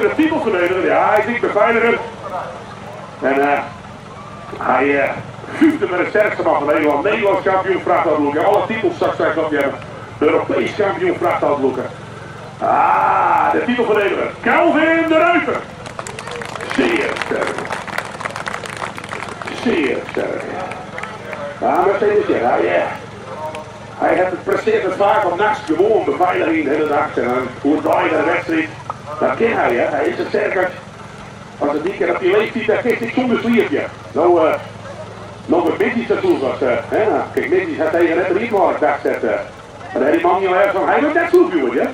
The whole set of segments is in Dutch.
de titelverdediger, ja, hij is niet beveiliger. En hij uh, vuurde met de sterkste man van Nederland. Nederlands kampioen vrachthoudloeken. Alle titels straks zijn dat hebben. Europees kampioen vrachthoudloeken. Ah, de titelverdediger. Calvin de Ruiter. Zeer sterk. Zeer sterk. Ja, maar steeds hij, uh, hij heeft het presteert het vaak op nachts gewoon beveiliging de dag. En dan hoe het de wedstrijd. Dat ken hij, hè. Hij is het sterker. Als het niet keer op die leeftijd, dan geeft hij zonder sliertje. Nou, nog een beetje vroeg was. Hè? Nou, kijk, Mitties had tegen net niet mogelijk dagzetten. Maar die man niet ergens van, hij wordt net goed, hè.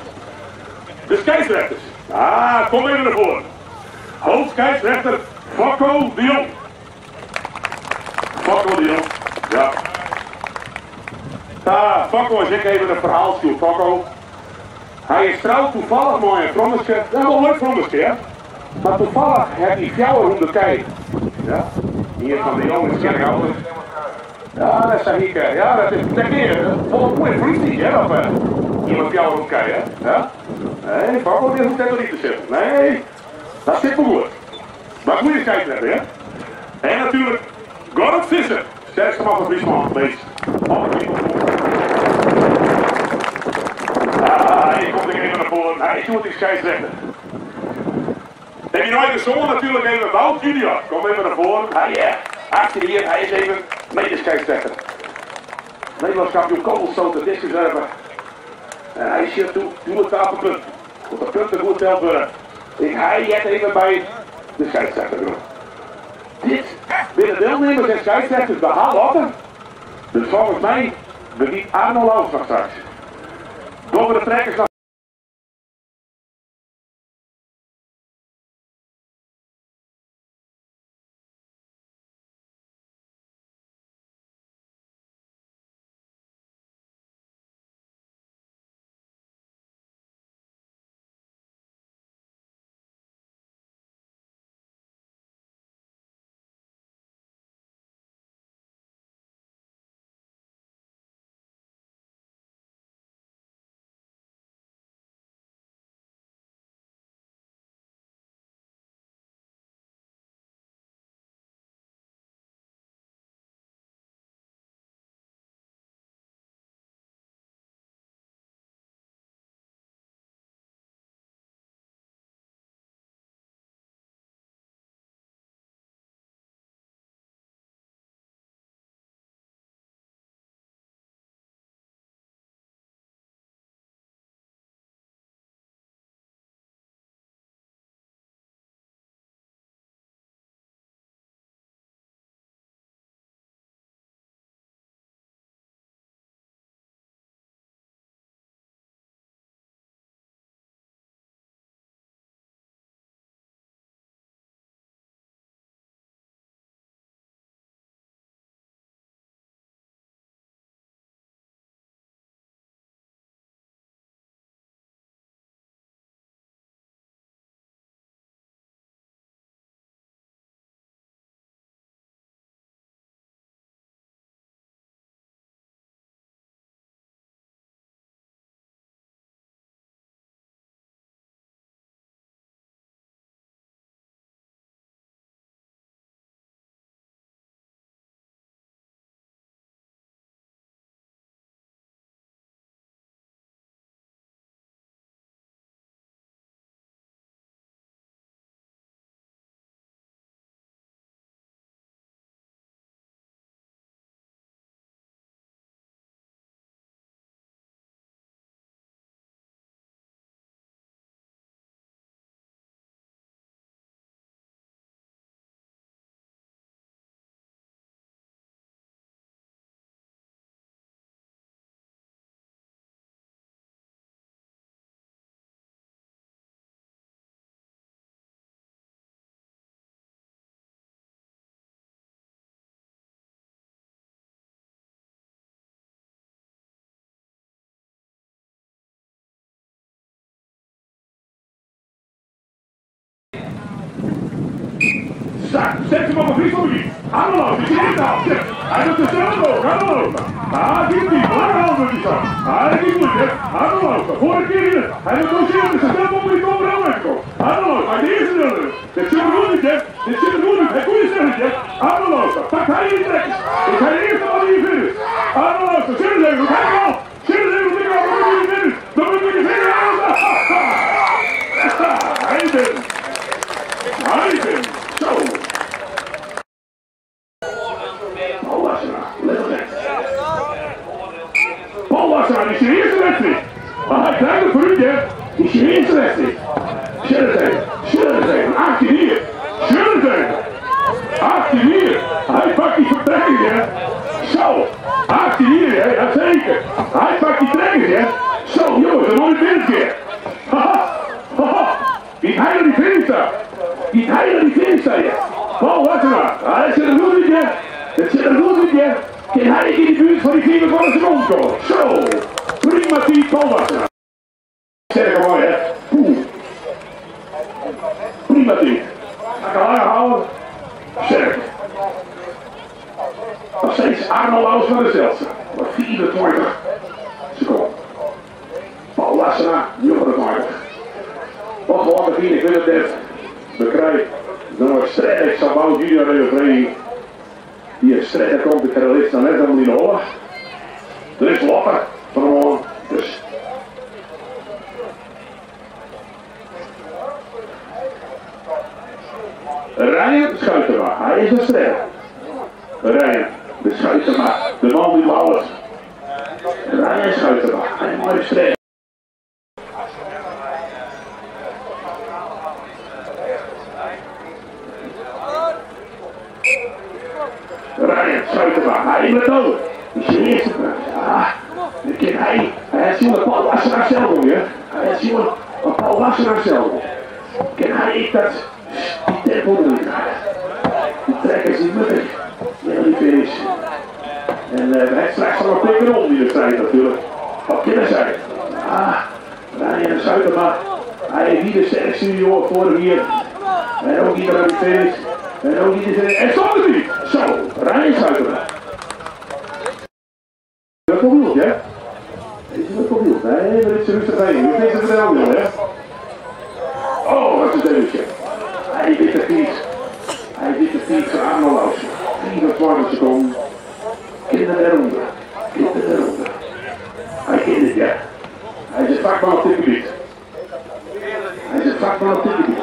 De scheidsrechters. Ah, kom even naar voren. Hoofdscheidsrechter Fokko de Jong. Fokko de Jong. Ja. Ah, Fokko is ik even een verhaal stuur. Hij is trouw toevallig mooi een Frommeske. Dat is wel leuk hè? Maar toevallig heeft hij fjouwer om de kei. Ja? Hier van de jongens altijd. Ja, dat zeg ik. Ja, dat is de keer. Volgens mij hij, hè? Of, iemand fjouwer om de kei, hè? Ja? Nee, Fokko die hoeft helemaal niet te zitten. Nee, dat zit goed. Maar goede scheidsrechter, hè? En natuurlijk Gordon Visser. Man van Friesland geweest. Ah, hier komt ik even naar voren. Hij doet die scheidsrechter. Heb je nooit gezongen natuurlijk even Wout Junior. Kom even naar voren. Hij, ja, achter hier, hij is even medescheidsrechter. Nederlands kampioen kogelstoten, discuswerper. En hij is hier toe, toe het tafelpunt. Op de punten goed telt. Ik hij jet even bij de scheidsrechter. Dit binnen deelnemers en scheidsrechters behalen Dus volgens mij begint Arno Lauw straks. Door de trekkers naar Start, zet hem op een fietsje. Hallo, je ziet het al. Hij doet de snel ook, hallo. Ah, die niet, lange handen die zo. Ah, die moet je. Hallo, voor een keer in. Hij doet ook zien, dus snel op die komen er ook komen. Hallo, maar die is er nog. Dit zit er goed niet, hè. Dit zit er goed niet. Hij goede stelletje. Hallo, pak hij niet trekken. Ik ga eerst al die vinden. Hallo, zit er even, kijk al. Zit er even, kijk al, dan moet je vinden. Dan moet je vinden. Hij bent. Hij bent. Zo. Paul Wassenaar, let op net. Paul Wassenaar is je eerste wedstrijd. Maar hij krijgt het voor u, hè. Is je eerste wedstrijd. Schildersen, Schildersen, 18 hier. Schildersen, 18 hier. Hij pakt die vertrekkers, hè. Zo, 18 hier, hè. Jazeker. Hij pakt die trekkers, hè. Zo, jongens, een mooie binnenkeer. Haha, haha. Wie hij naar die finish staat. Wie hij naar die finish staat, ja. Paul Wassenaar, hij zit er goed in, hè. Het zit er goed in, hè. Kan hij in de buurt van die 4 van de seconde komen. Zo, prima team, Paul. Sterk mooi, hè. Poeh. Prima team. Hij kan lang houden. Sterk. Nog steeds Arno Laus van de Zelsen. Nog 24 seconden. Paul Wassenaar, 29. Wat gewoon de 24 bekrijgt. Dan wordt sterk Sabau Junior in de vereniging. Die sterk komt de terrorist dan net helemaal in de holle. Er is Lotte vanmorgen. Dus Ryan Schuitema, hij is een ster. Ryan, de Schuitema, de man die alles. Ryan Schuitema, hij is een ster. Ryan Schuitema, hij is dood. Die is de eerste. Ah, dan kan hij, hij is iemand Paul Wassenaar zelf doen, hè. Hij is iemand Paul Wassenaar zelf doen. Kan hij ik dat, tempo doen. Die trekkers die mutten. Ja, die finish. En uh, hij straks nog een om die wedstrijd natuurlijk. Wat kunnen zij? Ah, Ryan Zuiderma. Hij is niet de sterkste junior voor hier. En ook niet aan de finish. En ook niet de finish. En stond het niet! Zo, Ryan Zuiderma. Dat komt goed, hè? Is dat komt? Nee, dat is rustig heen. Je vindt het wel, hè? Oh, wat is deze? Hij dit de fiets. Hij dit de fiets van Arnold 24 seconden. Kinderen eronder. Kinderen eronder. Hij kent het, ja. Hij is een vakman op dit gebied. Hij is een vakman op dit gebied.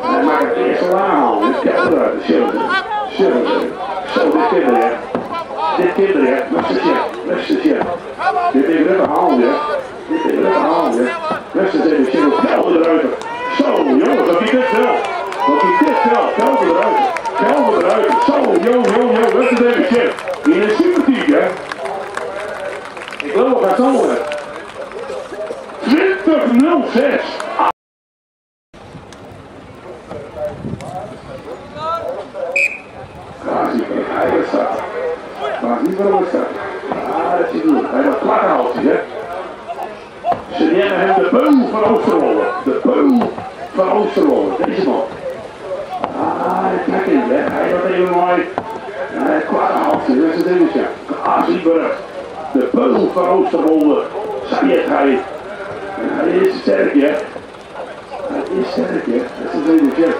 Hij maakt het eerste aanhaal. Dit kan eruit. Schilder. Schilder. Zo, dit kinderen, ja. Dit kinderen, ja. Westertje. Westertje. Dit heeft een haal, ja. Dit heeft een haal, ja. Westertje. Schilder. Kelder eruit. Zo, jongens, dat is dit wel. Dat is dit wel. Kelder eruit. Kelder eruit. Zo, jong, jong, jong. Dat is even shit. In een superteam, hè. Ik geloof dat zo worden. 20-06. Waar zie ik hij er staat? Waar zie ik waarom het staat? Ah, dat is goed. Hij heeft een plakkenhalsje, hè. Ze nemen hem de beul van Oosterwolde. De beul van Oosterwolde. Deze man. Ah, dat kijk in, hè. Hij wordt even mooi. Uh, kwakkenhalsje, dat is het dingetje. Ah, Zieberg. De beul van Oosterwolde. Sayed hij. Hij is sterk, hè. Hij is sterk, hè. Dat is het dingetje.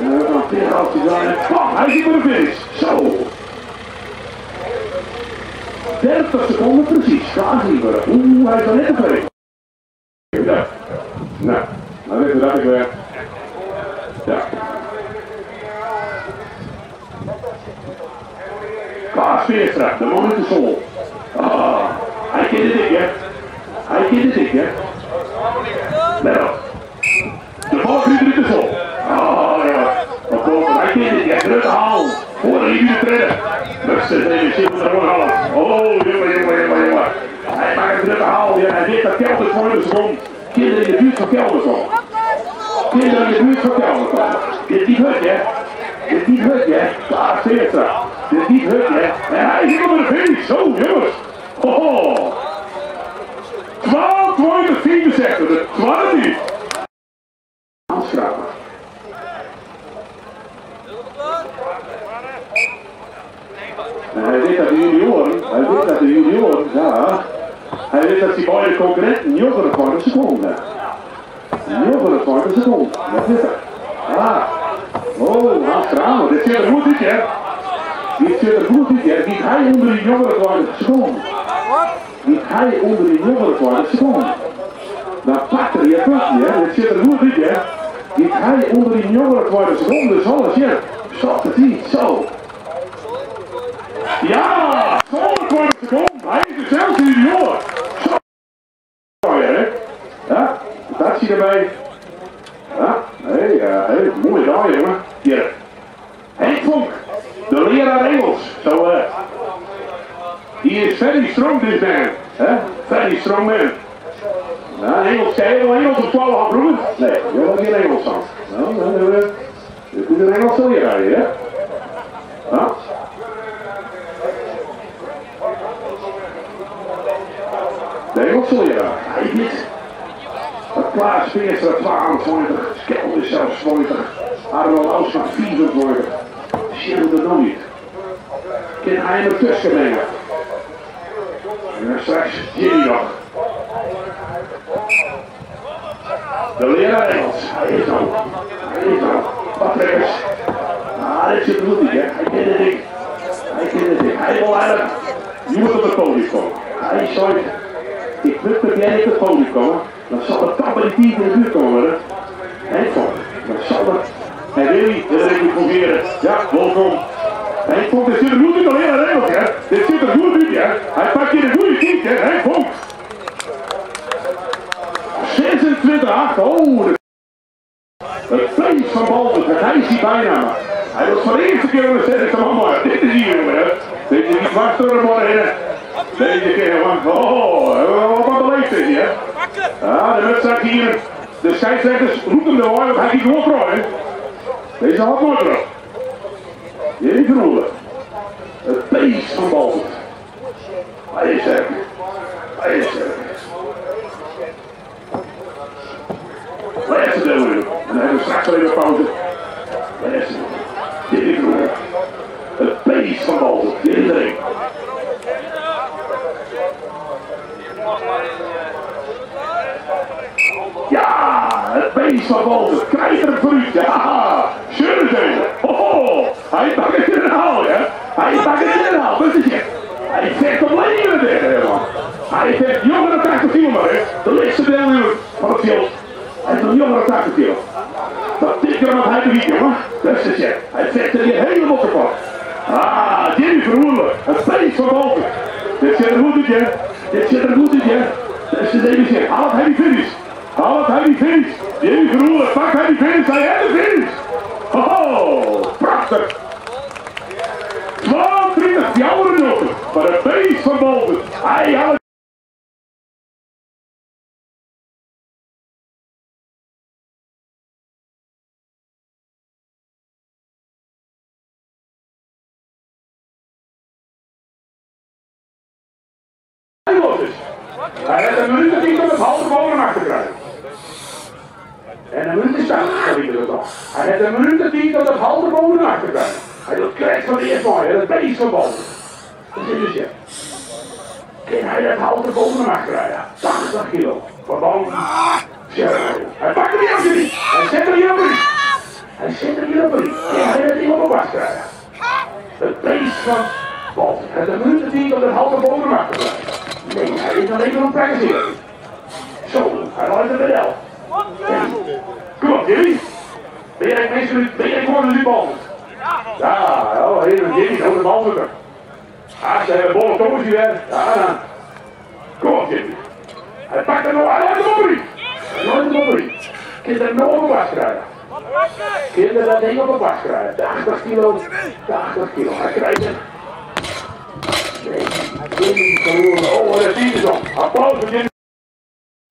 En we gaan vier halfjes aan en bam, hij zit voor de finish. Zo. 30 seconden precies. Klaas Zieberg. Oeh, hij is al net te ver. Ja. Nou, dan weten we dat ik weer. Ja. Klaas Veerstra, de man met de sol. Ah, hij kent het ik, hè. Hij kent het ik, hè. Let op. De bal vliegt in de sol. Ah, ja. Wat komt er? Hij kent het, hè. Druk haal. Voor de liefde treden. Rustig, even zitten we er gewoon halen. Oh, jongen, jongen, jongen, jongen. Hij maakt haal. Ja, hij weet dat Kelder voor de. Kinderen in de buurt van Kelder komen. Kinderen in de buurt van Kelder komen. Dit is niet hè. Dit is niet hè. Klaas Veerstra. Dit is niet hè. En hij zit op de finish. Zo, jongens. Oh. 12 pointen, 10 de 12 niet. Aanschrapen. Hij weet dat de junioren, ja. Hij weet dat die beide concurrenten jonger van een seconde. Jonger van een seconde. Dat is het. Ah. Oh, Amsterdam. Dit zit er goed in, hè. Dit zit er goed in, hè. Niet hij onder die jongeren van een seconde. Niet hij onder die jongeren van een seconde. Dan pakt er je puntje, hè. Dit zit er goed in, hè. Niet hij onder die jongeren van een seconde. Zo, alles, ja. Zo, precies, zo. Ja, zo'n kwart seconde. Hij is dezelfde junior. Zo. Mooi, hè? Ja, je erbij. Ja, hey, uh, mooi daar, jongen. Hier. Henk Vonk, de leraar Engels. Zo, eh. Die is very strong, this man. Hè? Very strong man. Ja, Engels, je wel Engels op 12 broer? Nee, je hebt geen Engels aan. Nou, dan hebben we... Dit is een Engelse leraar, hè? Ja. De Engelse leraar. Hij niet. Klaas Veerstra 22, Skelder zelfs 20, Arnold Oostman 24. Shit dat nog niet. Kan hij hem tussen brengen? En dan straks Jimmy nog. De leraar Engels. Hij is al. Hij is al. Wat trekkers. Ah, dit zit goed niet, hè. Hij kent het niet. Hij kent het niet. Hij wil eigenlijk. Je moet op het podium komen. Hij is zo. Ik moet dat jij niet het podium komen. Dan zal het tabelitief in de buurt komen. Vonk. Dan zal dat. Dat wil ik proberen. Ja, welkom. Henk Vonk, dit zit er goed in, alleen aan Engels, hè. Dit zit er goed in. Hij pakt hier een goede kiek, hè. Henk Vonk. 26, 8. Oh, de... Het vlees van Baltus, hij is hier bijna. Hij was voor de eerste keer aan de sterkste maar dit is hier, hè. Dit is niet dwars door de morgen, Deze keer, man. Oh, wat beleefd is hè. Ja, de wedstrijd hier. De scheidsrechters roepen de hoor, want hij gaat gewoon gooien. Deze had nooit erop. Jullie groeien. Het beest van Balvoet. Hij is sterk. Hij is sterk. Laatste deel nu. En dan hebben we straks weer een pauze. Laatste deel. Jullie groeien. Het beest van Balvoet. Jullie erin. Ja, het beest van voor u. Ja, zijn. Oh, hij pakt het in de haal, hè. Hij pakt het in de haal. Wat is het? Hij vecht op leven tegen man. Hij vecht jongere 80 kilo, hè. De laatste deel van het veld. Hij is jongere 80 kilo. Dat dikker wat hij doet, jongen. Dat is het, Hij vecht er hier helemaal kapot. Ah, Jimmy Verhoelen. Het beest van Walter. Dit zit er goed in, hè. Dit zit er goed in, hè. Dat is de even. Haal het, hij finish. Haal het, hij finish. Jimmy Verhoelen, pak hij die finish. Hij heeft de finish. Oh, prachtig. 22 jouwe minuten. Voor het beest van Walter. Hij had Hij heeft een minuut niet om het halve boven achter te krijgen. En een minuut is dat, dat ik het nog. Hij heeft een minuut niet om het halve boven achter te krijgen. Hij doet krijgt van de eerste mooi, dat beest van boven. Dat is dus je. Kan hij dat krijgen? 80 kilo. Verband. Hij pakt hem hier op niet. Hij zet er hier op niet. Hij zet er hier op niet. Kan hij dat ding op krijgen? Het beest van boven. Hij heeft een minuut niet om het halve boven krijgen. Nee, hij is alleen maar een prijsheer. Zo, hij loopt er wel. Kom op, jullie. Ben jij mensen, ben jij gewoon die bal? Ja, oh, heel Jimmy, houdt de bal zoeken. Ah, ze hebben bolle tongens hier. Ja, dan. Jimmy. Hij pakt er nog, niet. Hij loopt hem op niet. Kinderen nog op de was. Kinderen dat ding op de was krijgen. De 80 kilo, de 80 kilo. Hij krijgt het. Oh, dat zie je zo. Applaus voor Jimmy.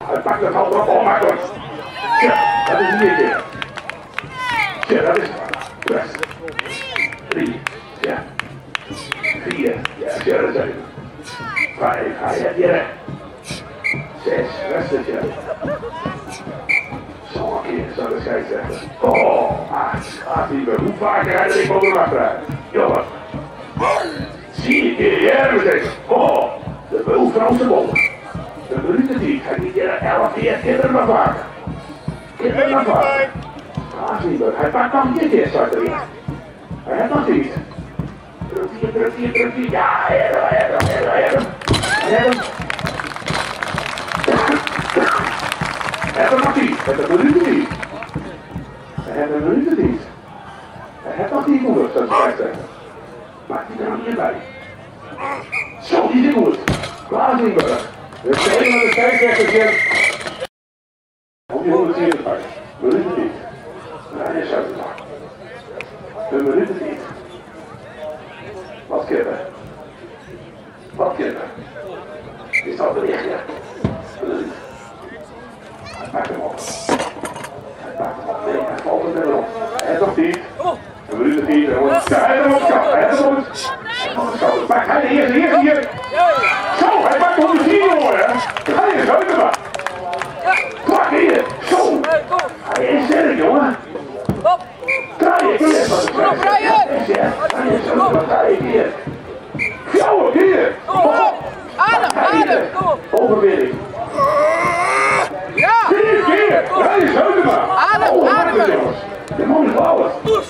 Hij pakt het al op. Oh, maak het. Ja, dat is niet keer. Ja, dat is Zes. Drie. Ja. Vier. Ja, zes. Zeven. Vijf. Hij heeft je. Zes. Resten, ja. Zo, een keer. Zo, de scheidsrechter. Oh, acht. Acht, niet meer. Hoe vaak ga je er ik boven achteruit? Jongen. Zie keer, ja, meteen. Oh, de beul Franse bol. De minuten die, ga niet keer elf keer kinderen naar vaker. Kinderen naar vaker. Hij pakt dan dit keer, staat erin. Hij heeft nog niet. Druk hier, druk hier, druk hier. Ja, hij heeft hem, hij heeft hem nog niet. Heeft een minuten niet. Heeft een minuten niet. Hij heeft nog niet moeder, staat de scheidsrechter. Maak die nog niet bij. Zo, die zit goed. Klaasnieber. De tweede van de scheidsrechter zegt. Om die 140 pakken. Minuten niet. Nee, is uit Een is niet. Wat kinderen? Wat kinderen? Is dat bericht, ja? Hij pakt hem op. Hij hem op. Hij valt er weer op. Heeft nog niet. Een minuut niet. Ja, hij hem op schouder. Hij heeft hem op. Pak hij de eerste hier. Zo, hij pakt 110 jongen, hè? Hij is uit hem. Pak hier. Zo. Hij is sterk, jongen. Draai je keer van de Kom op, Brian! Ja, hij is zo. Draai je keer. Adem, adem! Kom op! Overwinning. Ja! Vier keer. Hem. Adem, adem. jongens. Is blauw. Zes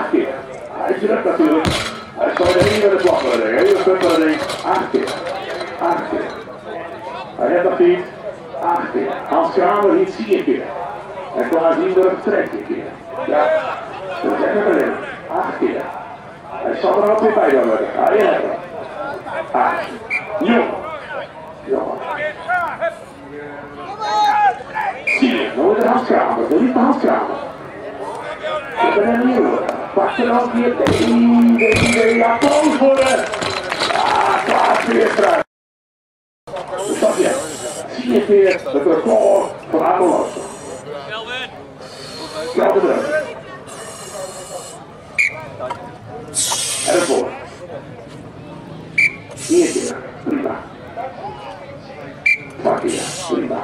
Acht keer. Hij is druk natuurlijk. Hij zal de hele vlag willen denken. Hele punt 8 keer. 8 keer. Hij heeft dat niet. Acht keer. Hans Kramer niet 4 keer. En Klaas Niendorf een keer. Ja. Dat is echt een keer. Hij zal er ook weer bij worden. Hij heeft er. 8. Ah. Jong. Jongen. Zie je, nou is het Hans Kramer. Dat is niet Hans Ik ben een nieuwe. Pak er ook. Nee, nee, nee. Applaus voor de. Ah, Klaas weer terug. Stap je. Zie je weer het record van Adel Lossen. Kelvin druk. En voor. Vier keer. Prima. Pak keer. Prima.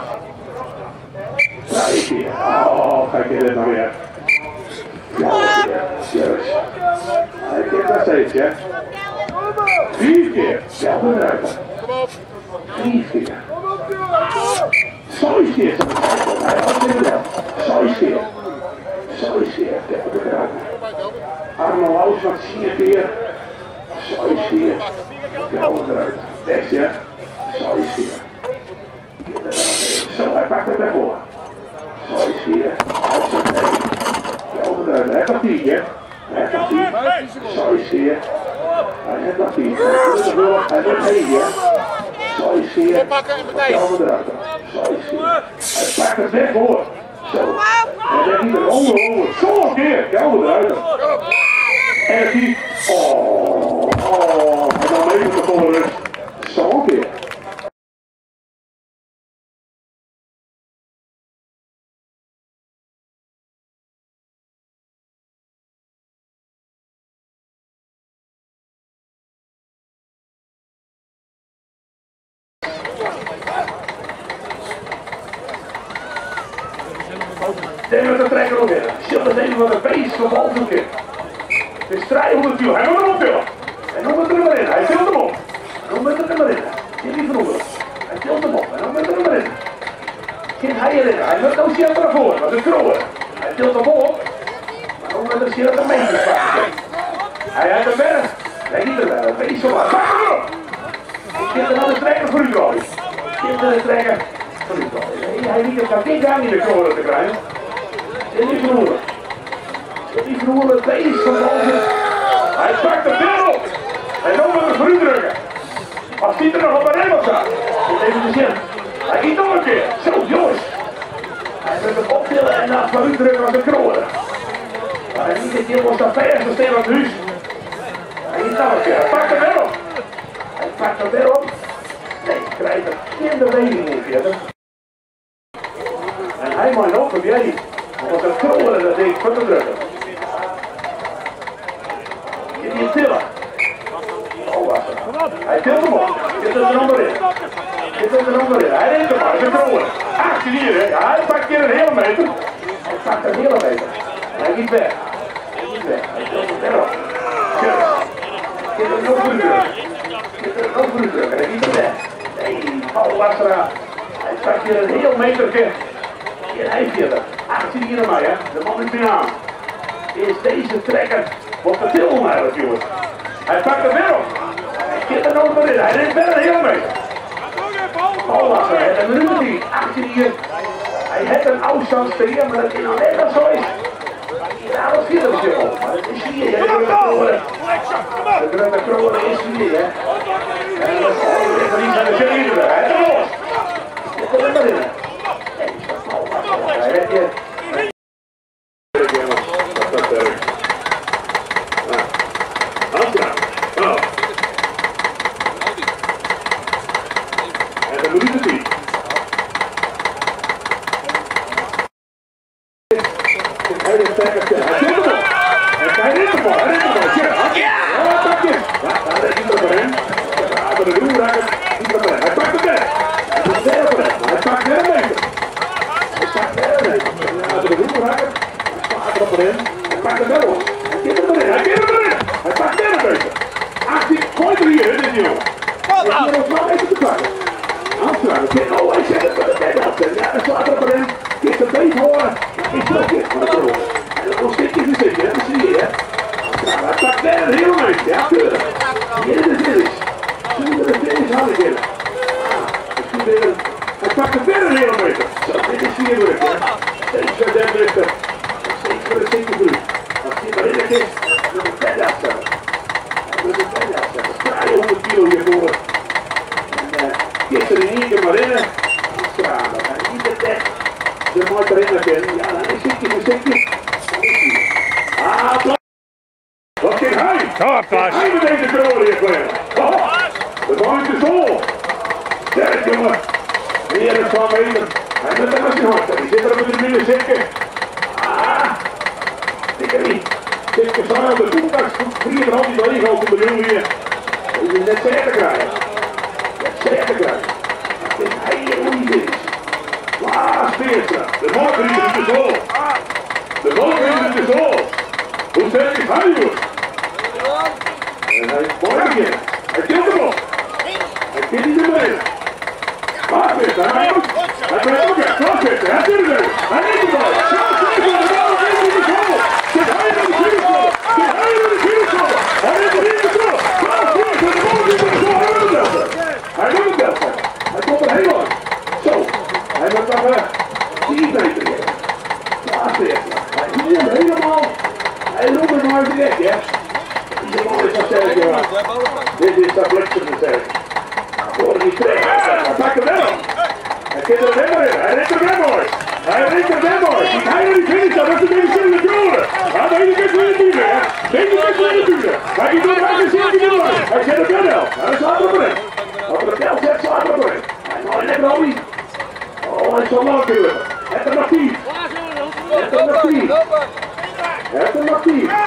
Drie keer. Oh, kijk je dit nou weer. Hij kent dat hè? Vier keer. Druk. Vier keer. Keer. Keer. Wat keer. Zes keer. Ja. Keer. Zo, hij pakt het ervoor. Keer. Druk. Hij nog tien, hè? Hij nog tien. Zes keer. Hij heeft nog tien. Hij heeft één, hè? Zes keer. Kelvin druk. Zes keer. Hij pakt het weg, hoor. Zo. En dan niet onder, onder. Zo een keer. Kelvin eruit. En het niet. Oh, oh. En dan even de volle rust. Zo keer. En dan komt hij naar voren, dat is krullen. Hij tilt hem op, maar dan loopt hij naar de meentje Hij uit de berg. Nee, niet de berg, dat is zo maar. Pak hem op! Zit er aan de trekker voor u Zit er aan de trekker voor u Hij liet het naar dit jaar niet de koren te krijgen. Zit niet verloren. Zit niet verloren, het is van boven. Hij pakt de pil op. Hij loopt hem voor u drukken. Als die er nog op een remmel staat. Even de zin. Hij giet nog een keer. Zo, spelen en dat maar uitdrukken aan de kroon. Maar niet dat je was dat vijf steen aan het huis. En die dat het Pak hem weer op. Hij pakt hem op. Nee, krijg er geen beweging in verder.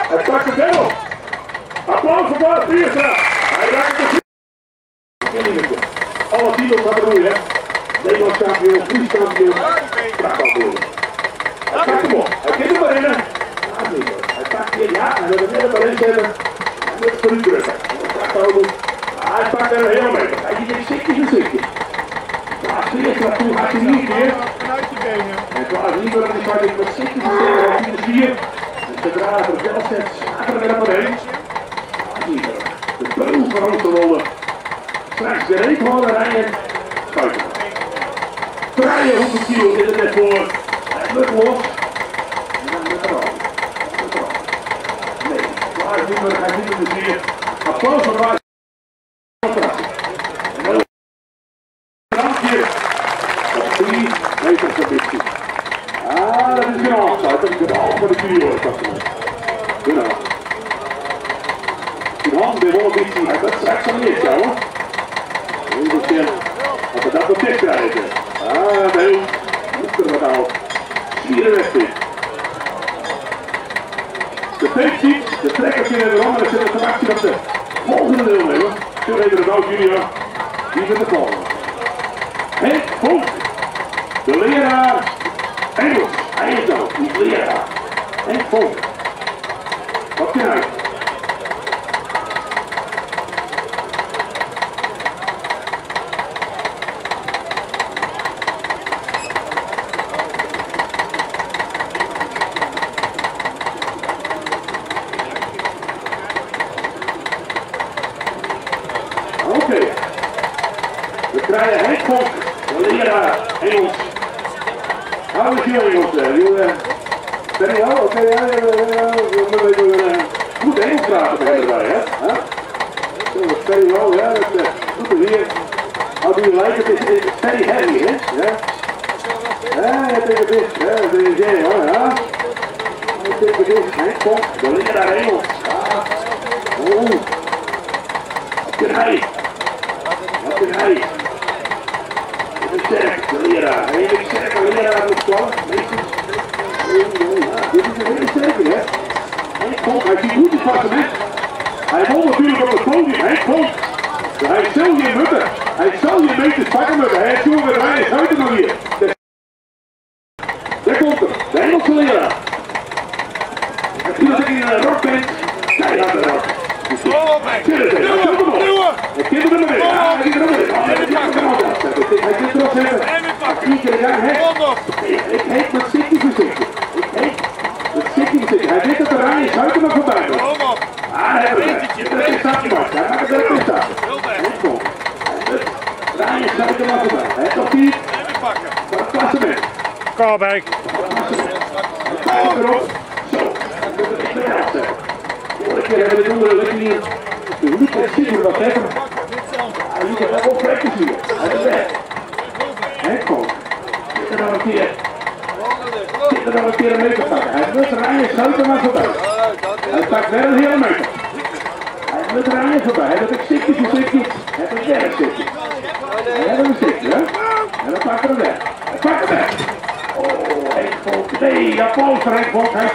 Het pakt het wel. Applaus voor Bart Pierstra. Hij raakt de vier. Alle titels gaan er nu, hè. staat weer, Fries kampioen. Prachtkampioen. Hij pakt hem op. Hij kent hem maar rennen. Hij pakt hier, ja, hij wil het net een rest hebben. Hij wil het voor u drukken. Hij pakt ook. Hij pakt er helemaal mee. Hij zit stikjes en Hij Klaas de toen hij niet. En die hij met. De draver Velset er overheen. De beul van te rollen. Straks de reekhoorn rijden. Schuiven. Draaien hoeft het kiel in het net voor. Het lukt los. En dan de Nee, waar is niet meer, hij is niet meer plezier. Applaus voor Raas Hij, Matterij. De sterk, de leraar. Hij is sterk, de leraar op school. Dit is een hele sterke, hè? Hij Komt, hij ziet goed de zwarte mens. Hij komt natuurlijk op het podium. Hij komt. Hij zal hier mutten. Hij zal hier je meters pakken, maar hij heeft jongen met weinig uit nog hier.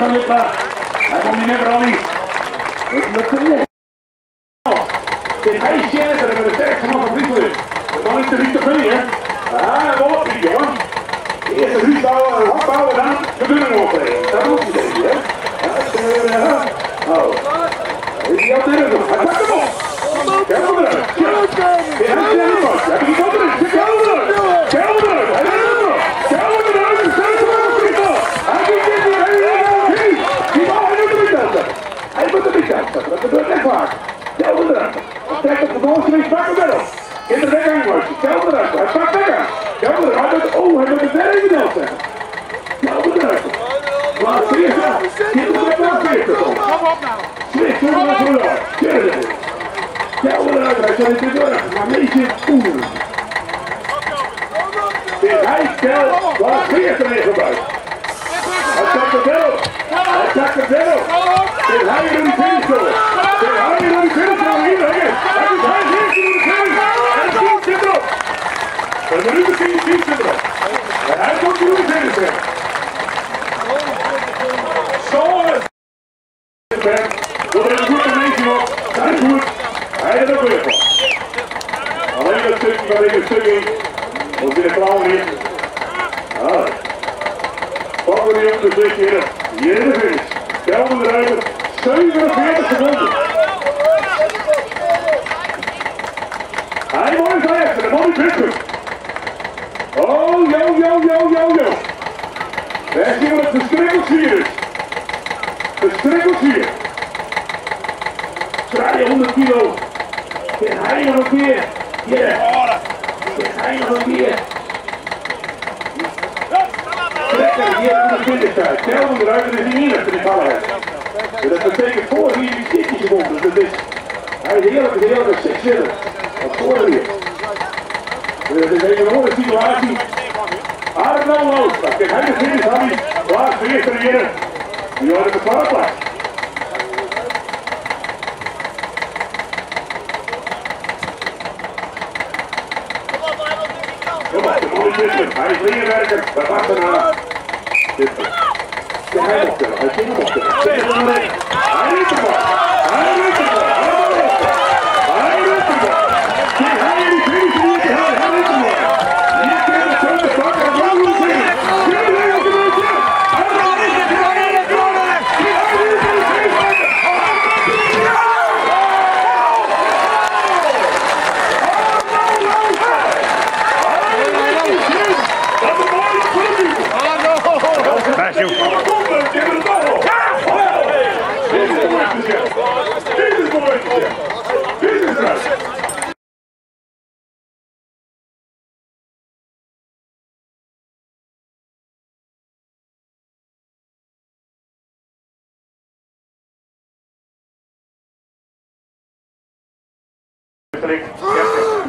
connais pas. À mon numéro 8. down while Prius and everybody. Attack the devil. Attack the devil. Then how you doing finish over? Then how you doing finish over here again? Every time here you doing finish. And it's all simple. But when you finish, it's simple. And I don't do anything.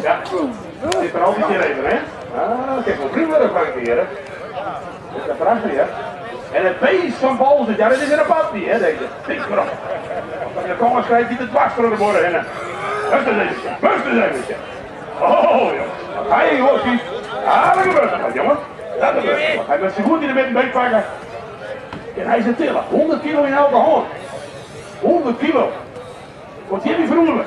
Ja, zit er altijd hier even, hè? Ah, kijk, wel prima dat hè? Dat is prachtig, hè? En het beest van Bol zit, ja, dat is in een pad niet, hè, deze. Tik maar op. En de kongens krijgt die de dwars door de borden, hè? Rustig even, rustig even. Oh, joh. Ga je, jongens, die. Ah, dat gebeurt wat, jongen. Dat gebeurt. Hij moet zich goed in de midden beetpakken. En hij zit tillen. 100 kilo in elke hand. 100 kilo. Wat Jimmy Vroemen.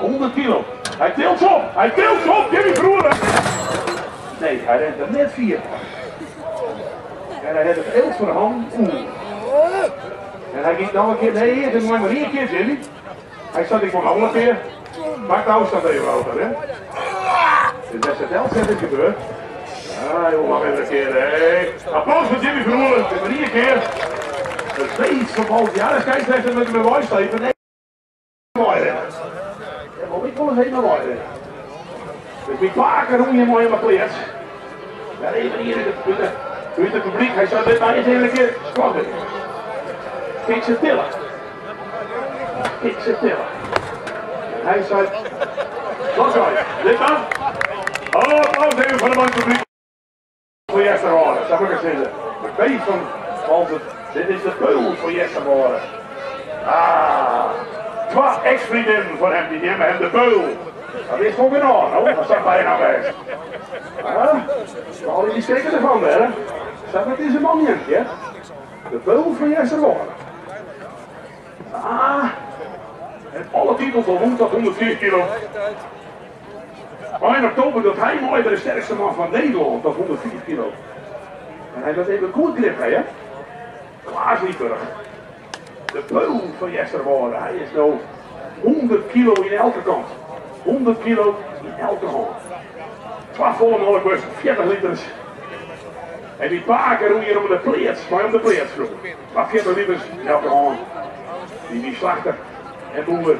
100 kilo. Hij tilt ze op. Hij tilt ze op. Jimmy Vroemen. Nee, hij rent er net vier. En hij heeft het eelt voor de hand. En hij ging nog een keer. Nee, het is maar maar één keer, Jimmy. Hij zat ik voor nog een keer. De afstand even over, hè. Dat is het elfde gebeurd. Ah, joh, mag even een keer. Hey. Applaus voor Jimmy Vroemen. Het is maar één keer. Het beest. Ja, dat kijkt even met mijn voice slepen. Nee. Mooi, hè. Eens mooi, hè. Dus die paken hoe je mooi helemaal kleert. Ja, even hier in het, in het, in publiek. Hij zou dit maar eens een keer squatten. Kijk ze tillen. Kijk ze tillen. En hij zei, wat uit, dit dan? Oh, applaus even voor de man publiek. Voor Jester horen, moet ik zeggen. De beest van, het, dit is de beul voor Jester horen. Ah, twa ex-vriendinnen voor hem, die nemen hem de beul. Dat is gewoon in orde, hoor. Dat staat bijna weg. Ah, al die steken ervan, hè. Zeg, dat is een hè. De beul van Jester horen. Ah, en alle titels al rond dat 104 kilo. Maar in oktober dat hij mooi bij de sterkste man van Nederland op 104 kilo. En hij was even goed grip, hè? Klaas Lieberg. De beul van Jester worden. Hij is nou 100 kilo in elke kant. 100 kilo in elke hand. 12 volle melkbus, 40 liters. En die paken doen hier om de pleets, maar om de pleets vroeger. 40 liters in elke hand. Die, die slachter en boer.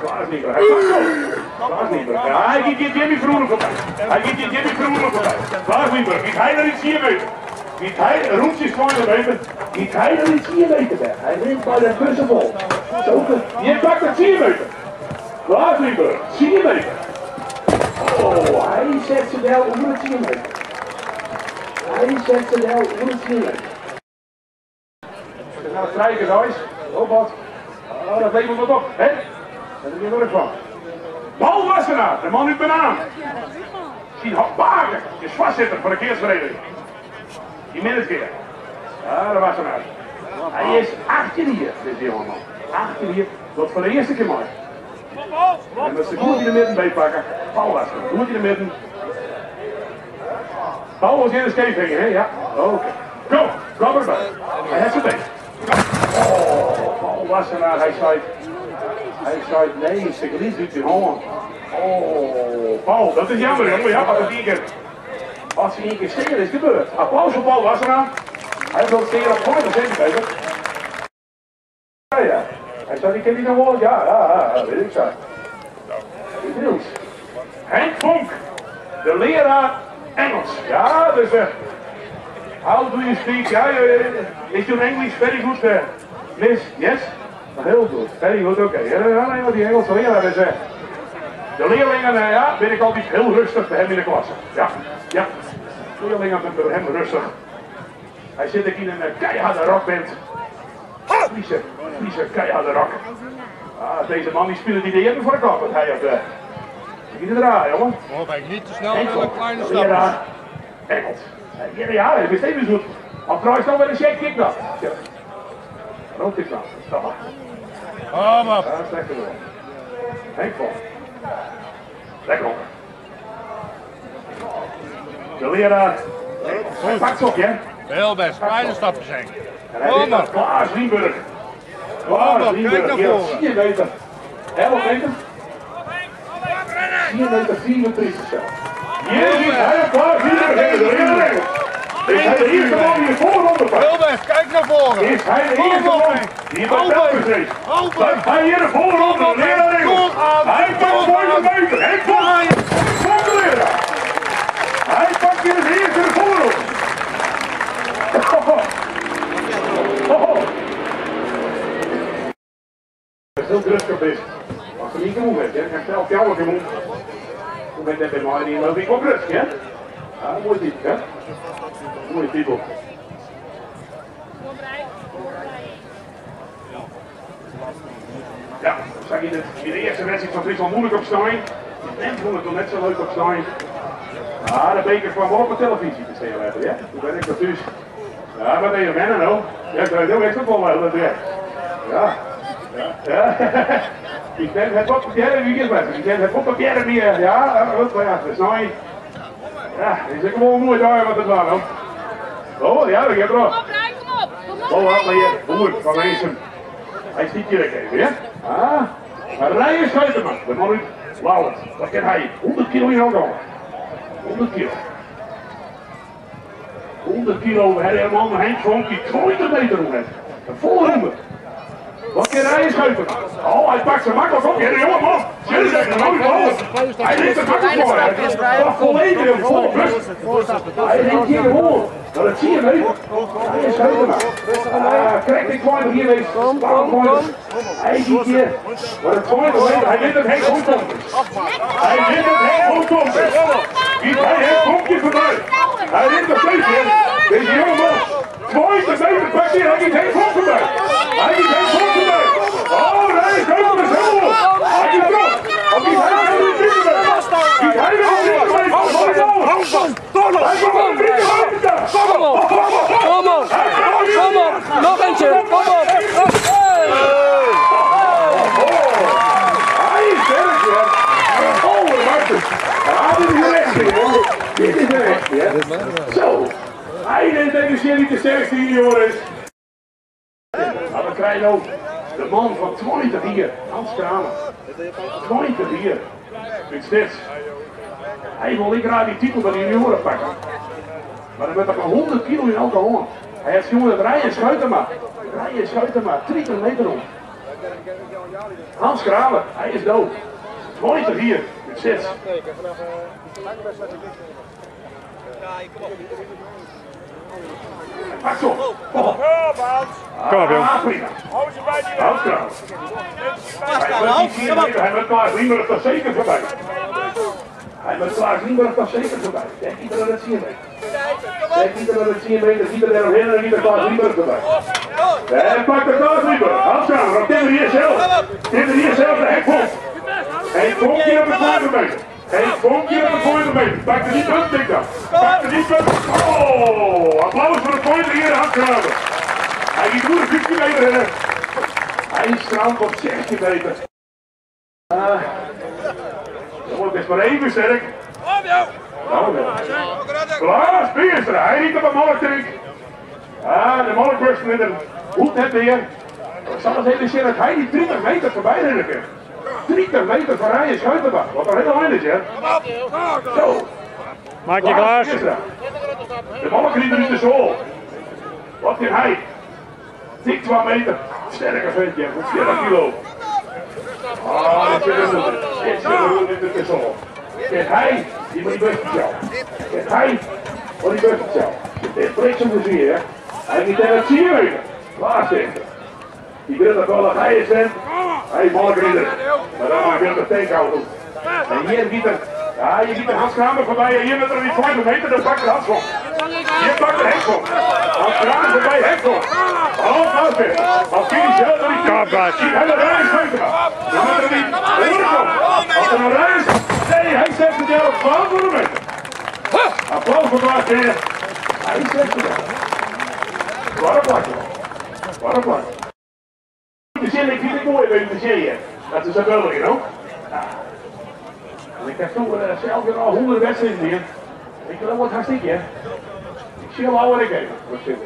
Klaas niet meer. Hij. Klaas niet meer. Hij gaat hier Jimmy Vroemen voorbij. Hij gaat hier Jimmy Vroemen voorbij. Klaas niet meer. Giet hij er iets hier meter. Giet hij, roepjes van de meter. Hij er iets hier meter weg. Hij neemt bij de bussenbol. Zo, je pakt het 4 meter. Klaas niet meer. 4 meter. Oh, hij zet ze wel onder het 4 meter. Hij zet ze wel onder het 4 meter. Nou, strijkers, huis. Op wat. Oh, dat levert wat op, hè? Dat is hier nog van. Paul Wassenaar, de man uit Banaan. Die had baken, is vastzitten voor de keersvereniging. Die manager. Ja, de Wassenaar. Hij is 18 hier, deze jongeman. 18 hier, dat voor de eerste keer mooi. En dat ze goed in de midden beetpakken. Paul Wassenaar, goed in de midden. Paul was in de scheefhingen, hè? Ja, oké. Kom, kom erbij. Hij heeft ze beet. Oh. Wassenaar, hij zei, hij zei, nee, ze verliest uit zijn hand. Oh, Paul, dat is jammer, jongen. Ja, als het één keer, als hij één keer is gebeurd. Applaus voor Paul Wassenaar. Hij wil steken op 100% bezig. Ja, ja. Hij zei, ik ken die nog wel. Ja, ja, ja, weet ik zo. Niels. Henk Vonk, de leraar Engels. Ja, dus eh. How do you speak? Ja, uh, is your English very good, uh, Miss? Yes? Heel goed, very good, oké. Okay. Ja, ja, die Engelse leraar is... Uh, de leerlingen, uh, ja, ben ik altijd heel rustig bij hem in de klas. Ja, ja. De leerlingen zijn bij hem rustig. Hij zit ook in een uh, keiharde rockband. Friese, Friese keiharde rock. Ah, deze man die speelde die de eerder voor de klap. Hij had... Uh, niet te draaien, jongen. Oh, ben ik niet te snel een kleine stap. leraar Engels. Ja, ja, dat is even goed. Al trouwens nog wel een shake kick dan. Ja. Rood is dan. Stop maar. Kom op. Ja, wil. Henk vol. Lekker op. De leraar. Pakt op, hè? Heel best. Kleine stapjes hij Kom op. Klaas op, kijk naar voren. 4 meter. 11 meter. 4 meter 34 zelf. Jezus, hij Klaas Lienburg. Hij is de leraar. Is hij de eerste man die de voorronde pakt? Kijk naar voren. Is hij de eerste man die bij op. is? Hij hier de voorronde, aan. Hij pakt voor de meter aan. Van de leraar. Hij pakt hier de eerste de voorronde. Oh, oh. Het is heel druk geweest. Als er niet genoeg is, hè. Dan stel jou wat genoeg. Hoe niet loop ik op rust, hè? Ja. Ja, zag je het in de eerste wedstrijd van Friesland moeilijk op. En vond het nog net zo leuk op Stein. Ja, de beker kwam wel op de televisie te stelen hebben, ja? Ben ik dat dus. Ja, wat deed je wennen nou? Ja, dat heel echt ook wel dat direct. Ja. Ja. Ik ben het op papier wie? Ik ben het op papier meer. Ja, ja, dat is nou Ja, is ook wel mooi daar wat het was. Oh, ja, dat gaat er ook. Kom op, kom op. Oh, wat maar je boer van Lezen. Hij stiet hier even, ja? Ah, maar rijden Schuiterman, de man uit Lauwert. Wat kan hij? 100 kilo in elkaar. 100 kilo. 100 kilo, hè, de man Henk Vonk, die 20 meter om heeft. Een volle 100. Wat kan hij Schuiterman? Oh, hij pakt zijn makkelijk op. Ja, de jonge man. Jullie zeggen nooit alles. Hij ligt er makkelijk voor. Toch volledig en vol rust. Hij denkt hier gewoon. Maar dat zie je niet. Hij is. Ah, krijg die kleine hier mee. Kom, kom, kom. Hij ziet hier. Maar het weet, hij weet dat Henk goed. Hij weet dat Henk goed hij Henk Vonkje voorbij. Hij wint steeds weer. Deze jonge man. 20 meter pakt hier. Hij ziet Henk Vonk voorbij. Hij voorbij. Oh, nee, Schuiterman is helemaal op. Is. Of die binnen bent. Ziet hij er. Kom op. Kom op. Kom op. Nog eentje. Kom op. Hij is sterk. Oh? Ah, is. Dit is. Zo. Hij denkt dat hij niet de sterkste junior is. Maar we krijgen ook de man van 20 hier, Hans Kramer. 20 hier. Met steeds. Hij wil ik graag die titel van de junioren pakken. Maar dan met nog 100 kilo in elke hand. Hij heeft jongen rijden schuiten maar. Rijden schuiten maar. 30 meter om. Hans Kramer, hij is dood. 20 hier, zes. Pak zo. Oh. Kom op, jongen. Ah, prima. Hou ze bij die Hans Kramer. Hij wordt Klaas Lienberg toch zeker voorbij. Hij wordt Klaas Lienberg toch zeker voorbij. Denk niet dat het 4 meter. Denk niet dat het 4 meter, niet dat er omheen en niet dat Klaas Lienberg voorbij. En pakt de Klaas Lienberg. Hans Kramer, op Timmer hier zelf. Timmer hier zelf de hekvond. Henk Vonk hier op de tweede meter. Henk Vonk hier op de tweede meter. Pak er niet punt, denk dan. Pak er niet punt. Oh, applaus voor de tweede hier, Hans Kramer. Hij die doet 15 meter rennen. Hij is strand op 16 meter. Ah. Jongen, het is maar even sterk. Nou, ja. Klaas Beerstra, hij niet op een molktrink. Ah, de molkbursten met een hoed het weer. zal het hele zin dat hij die 30 meter voorbij rennen kan. 30 meter van Ryan Schuitenbach. Wat een hele lijn is, hè? Zo. Maak je klaar. De ballenknieper is de zool. Wat kan hij? Dik 2 meter. Sterke ventje, goed 40 kilo. Ah, dit zit er Dit zit er in de tussen. Kijk hij, die moet die bussen sjouwen. Kijk hij, moet die bussen sjouwen. Dit breekt zijn plezier, hè. Hij niet tegen het zien weten. Waar zit Die wil dat wel een hij is, hè. Hij is ballenknieper. Maar dan mag je de tegenhouden. En hier giet er, ja, je ziet de Hans Kramer voorbij. En hier met er die 5 meter, dan pakt de Hans hier pakt de hekkom. Als Kramer voorbij hekkom. Hallo, Kramer. Als die zelf er niet Kapbaas. Die hele rij is buiten. Dan moet er niet. Als er een rij is. Nee, hij zegt het jou op 12 kilometer. Applaus voor Heer. Hij zegt het jou. Waar een plakje. Waar een plakje. Ik vind het mooi bij de zin. Dat is een wel, know. En ik heb toen uh, zelf weer al honderd wedstrijden. Ik wil wat hartstikke, hè. Ik zie al ouder ik zit?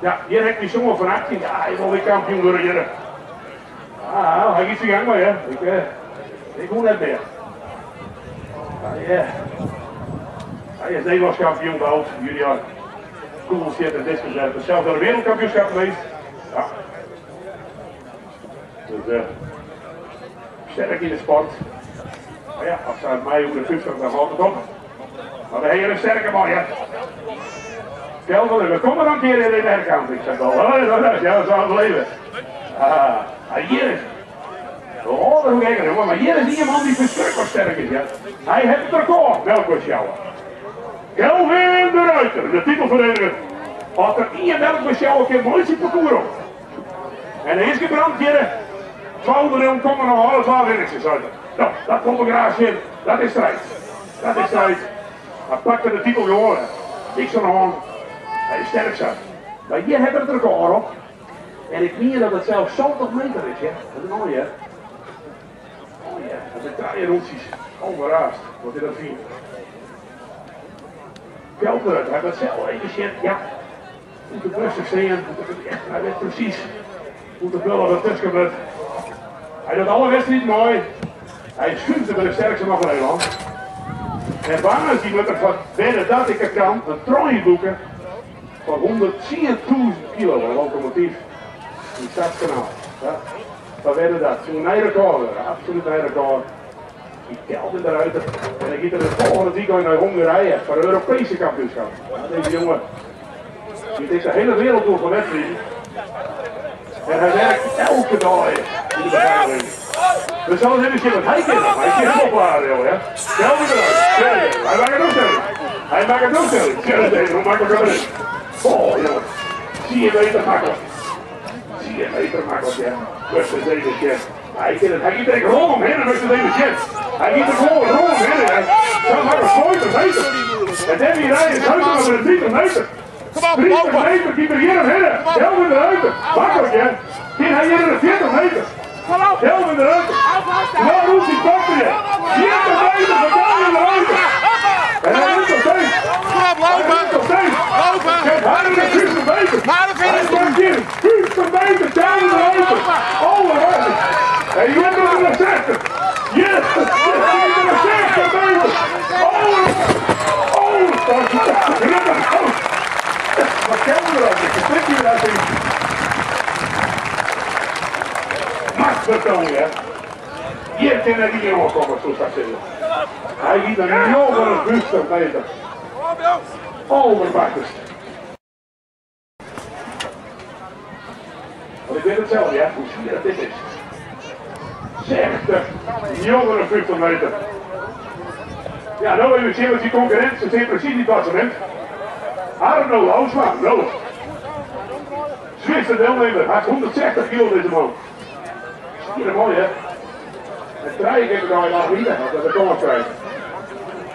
Ja, hier heb ik die jongen van 18. Ja, hij wil weer kampioen worden hier. Ah, hij is de gang maar, hè. Ik, uh, ik net meer. Ah, ja. Hij is Nederlands kampioen gehaald, junior. Cool shit en discus. Hij is zelf door de wereldkampioenschap geweest. Eh, sterk in de sport. Maar ja, als ze uit mij hoe de 50 dan valt het op. Maar de hele sterke man, ja. Kelder, we komen dan een keer in de herkant. Ik zeg wel, ja, dat zou het leven. Ah, hier is. Oh, dat moet jongen, maar hier is iemand die verschrikkelijk sterk is, ja. Hij heeft het record, melkbesjouwer. Kelvin de Ruiter, de titelverdediger. Had er één melkbesjouwer keer mooi parcours op. En de eerste brandkeren, 12 0 komen nog half 12 winners uit. Nou, dat komt een graag in. Dat is strijd. Dat is strijd. Hij pakte de titel gewoon. Niks aan de hand. Hij is sterk zijn. Maar hier hebben we het record op. En ik meen dat het zelfs 70 meter is, ja. Dat is mooi, hè. Oh ja, dat zijn draaien roetjes. Onverraast. Wat is dat zien? Kelder, hij heeft zelf even shit, ja. Moet de brustig staan. Hij weet precies hoe de bullen er tussen. Hij doet alle wedstrijden mooi. Hij schuimt bij de sterkste van Nederland. En waar die met er van binnen dat ik er kan, een trooi boeken van 110.000 kilo, een locomotief. In stadskanaal. Ja. Werden dat? Zo'n nijrecord, absoluut nijrecord. Die kelder eruit. En dan gaat er de volgende weekend naar Hongarije voor de Europese kampioenschap. Deze jongen, die heeft de hele wereld door van wedstrijden. En hij werkt elke dag in de beveiliging. We zullen even zien wat hij kent. Hij is helemaal klaar, joh. Ja. Stel me eruit. Hij maakt het ook. Hij maakt het ook zo. Stel het even, hoe makkelijk kan het? Oh, jongen. Zie je beter makkelijk. Zie je beter makkelijk, ja. Rust eens even, chef. Hij kent het. Hij gaat er gewoon omheen en rust eens even, chef. Hij gaat er gewoon rond omheen. hè. Zo gaat het 50 meter. En dan die rijden uit met een 30 meter. Kom op, 30 lopen. meter, keep er hier omheen. Helm in de ruimte. Makkelijk, hè. Dit hij hier in de 40 meter. Helm in de ruimte. Waar roept die pakken je? 40 meter, vandaan in de ruimte. En hij is nog steeds. Kom op, lopen. Lopen. Kijk, hij is 50 meter. Naar de finish. Hij hier 50 meter, down in de ruimte. Oh, wat was het? En je bent nog in de 60. Yes, je bent in de 60 meter. Oh, oh, dat is een Ik stik hier uit in. Macht betonen, hè. Hier er niet jongen komen, zo straks zeggen. Hij giet een jongen 50 meter. Oh, wat maakt het. Want ik weet het zelf, ja, hoe smerig dit is. 60, jongere 50 meter. Ja, nou even zien wat die concurrent, ze zijn precies die klassement. Arno Hausman, no. Zwitser deelnemer, hij heeft 160 kilo deze man. Zie je mooi hè? En trein heb ik al laat niet, dat is een kommertrein.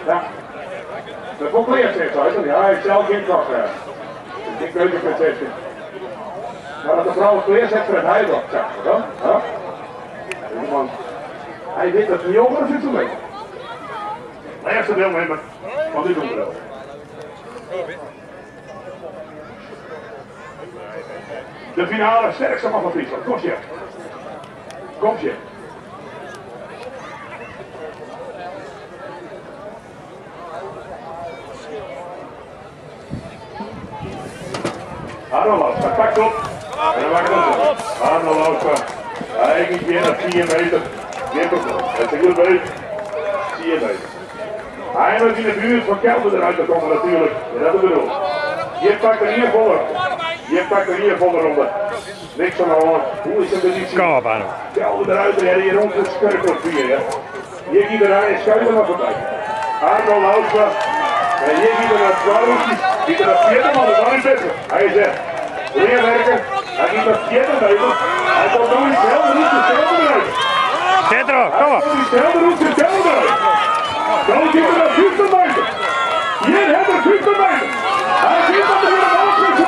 Ja. Dat komt zegt hij, ja, hij heeft zelf geen kracht. Ja. Ik weet het met 16. Maar dat de vrouw kleer zet voor het heilig, zeg maar dan. Man, hij weet dat het niet over zit te mee. Eerste deelnemer van dit onderdeel. De finale sterkste man van Friesland. Kom je. Kom je. Arno Lauper, pakt op. En dan maakt het op. Arno Lauper. Eh, eigenlijk meer dan 4 meter. Weer op. Dat is een goede beuk. 4 meter. Hij moet in de buurt van Kelder eruit te komen natuurlijk. En dat is bedoeld. Je pakt er hier voor. Je pakt er hier van de ronde. Niks aan de hand. Hoe is de positie? Kan bijna. Kelder eruit en hier rond het skurkel vier. Jiggy eruit, schuilen maar voorbij. Arnold Houtma. En Jiggy eruit, Barroes. Die kan dat vierde man, van is beter. Hij zegt, weer werken. Hij gaat dat vierde meter. Hij komt nog iets heel goed, de kelder eruit. Pedro, kom op. Hij komt iets heel goed, de kelder eruit. Dan zit er een 15 meter. Hier hebben we 15 meter. Hij zit op de hele hoogte.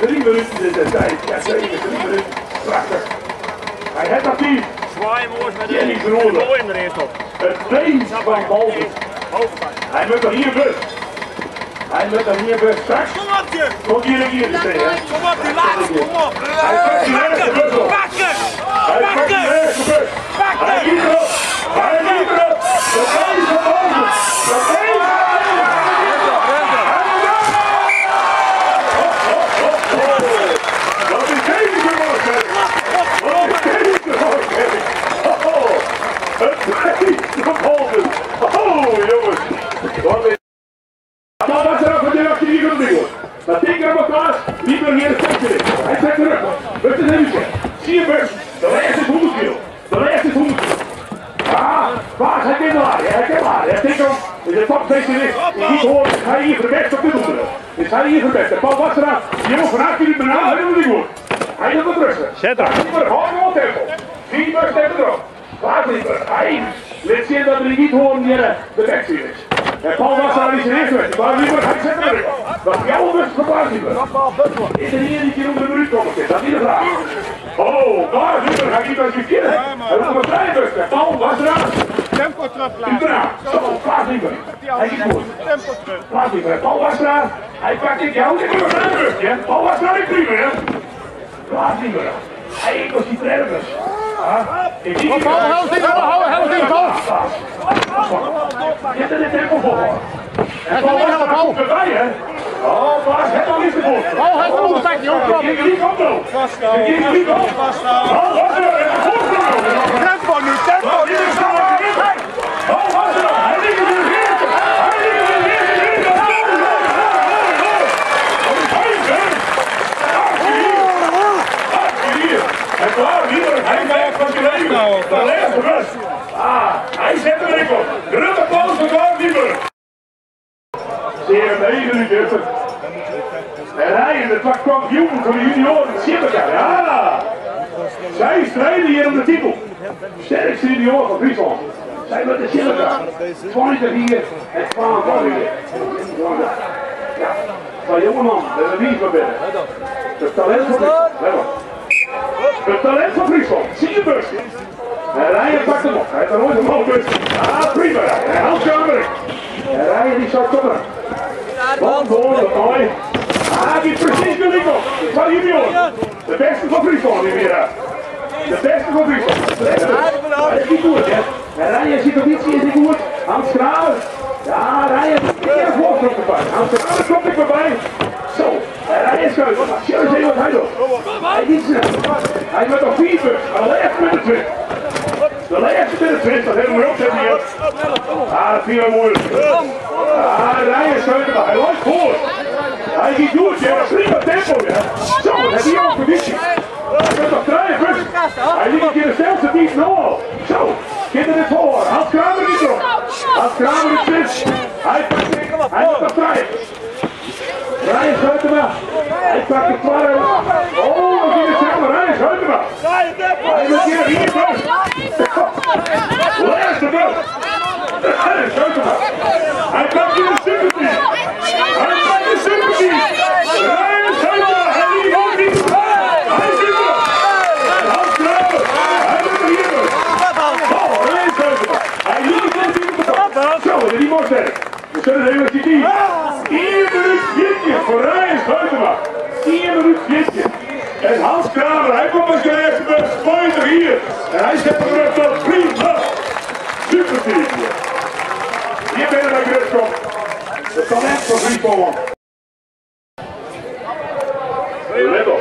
Drie minuten in de tijd. Ja zeker, drie minuten. Prachtig. Hij heeft dat team. Zwaai ooit met Ja, die de verloren. gooi hem er eerst op. Het been van. Hoofdpijn. Hij moet er hier bus. Hij moet er hier bus. Straks Kom op, je! komt hier een hier te zeggen. Kom op, die laatste, kom op! Hij pakt die bus op. Pakken! Hij pakt die laatste bus. Hij erop. Hij erop. De been van Bolden. Wat is deze geworden? Wat is deze geworden? Oh, het been van Bolden. Oh, jongens. Wat is... Maar wat is er van de actie die gaan doen? Dat ding aan elkaar, niet meer hier de stekker in. Hij zet terug. Wat is er Zie je bus? De lijst is 100 kilo. De lijst is 100 kilo. Ah, waar is hij in de laag? Hij heeft laag. Hij heeft hem. Is de top specialist. Niet horen, is hij hier verbeterd op dit onderdeel. Is hij hier verbeterd. Paul Wassenaar, die jongen van 18 minuten na, hij doet het niet goed. Hij doet het rustig. Zet hem. Hij doet gewoon gewoon tempo. Vier bus tempo erop. Waar is hij? Hij laat zien dat we die niet horen die eh, de weg zien is. En Paul Wassenaar is in eerste wedstrijd. Maar liever, hij zet hem erin. Dat is jouw bus verplaatst niet meer. Is er hier niet om de minuut komen? Dat is niet de vraag. Oh, daar zit er. Hij niet bij zijn kinderen. Hij doet nog een klein bus. Paul Wassenaar. Tempo terug Utra, zo, plaats niet meer. Hij is goed. Tempo terug. Plaats niet meer. Paul Wassenaar. Hij pakt dit jou. Ik heb een klein busje. Paul Wassenaar is prima, hè. Plaats niet meer. Hij was die treffers. Ik zie Hou, hou, hou, hou, hou, hou, Je hebt er de tempo voor. En Paul Wassenaar komt erbij, hè. Oh, Klaas, het al niet gevoeld. hou, hij komt op joh. Je ging niet op, nou. Je ging niet op. Paul Wassenaar, en goed gedaan. Tempo nu, tempo nu. Oh, Wassenaar, hij ligt in de eerste. Hij ligt in de eerste. En klaar, hier, hij blijft van zijn leven. De laatste bus. Ah, hij zet hem erin op. Druk applaus voor Klaar Dieper. Zeer 49. En hij in de pak kampioen van de junioren Sibbeka. Ja! Strijden hier om de titel. Sterkste junior van Friesland. Zij met de Sibbeka. 20 hier en 12 hier. Ja, van jongeman, met een wie van binnen. Het talent van Friesland. Het talent van Friesland. Zie je bus. En Rijen pakt hem op. Hij heeft er nooit een balbus. Ah, prima. En Hans Kamerik. En Rijen die zou komen. Voor de mooi. Ah, die precies de link op. Van junior. De beste van Friesland die weer. De beste van Friesland. Dat is niet goed, hè. En Rijen ziet er niet, is niet goed. Hans Kramer. Ja. Ik heb een voorsprong erbij. Hans Kramer komt er voorbij. Zo. En Rijen schuift. Zullen we zien wat hij doet. Hij niet snel. Hij met een vier. Maar de laatste met de twist. De laatste met de. Dat hebben we ook zetten hier. Ah, dat vind ik moeilijk. Ah, Rijen schuift er. Hij loopt voor. Hij gaat door, ja. Dat is prima tempo, ja. Zo, dat heb je ook conditie. Moet nog draaien, bus. Hij ligt in de snelste dienst nog. Zo, kinderen het voor. Hans Kramer is erop. Hans Kramer is twist. Hij pakt Hij nog draaien. Ryan Schuitema. Hij pakt de. Oh, wat is het samen? Ryan Schuitema. Hij moet hier hier bus. Laatste bus. Ryan Schuitema. Hij pakt hier de sympathie. Hij pakt de sympathie. Ryan Schuitema. Hij liep ook niet te Hij zit er. Hans Kramer. Hij moet er hier bus. Oh, Ryan Schuitema. Hij liep ook niet te We zullen even zien. 1 minuut 40 voor Ryan Schuitema. 1 minuut 40. En Hans Kramer, hij komt als de eerste bus. Pointer hier. En hij zet hem terug tot prima. Super team. Hier binnen bij Grutschop. Het talent van Friesland. Let op.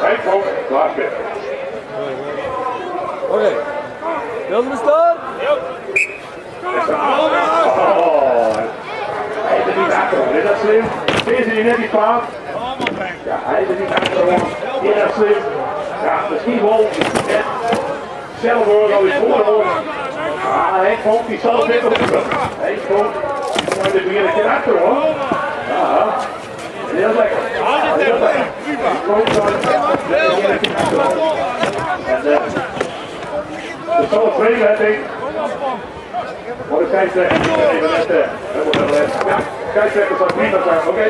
Hij komt, klaar. Oké. Wilde we staan? Oh, hij is er niet achter, is dat slim? Deze die net niet kwaad. Ja, hij is er niet achter, is dat slim? Ja, misschien wel. Ja. Zelf hoor, al is voor. Ah, Henk Vonk, die zal op de Henk Vonk. Maar dit weer een keer achter hoor. Ja, heel lekker. Heel lekker. Komt dan. Weer een Het zal denk ik. Wat is scheidsrechter? Even letten. Scheidsrechter zijn, oké?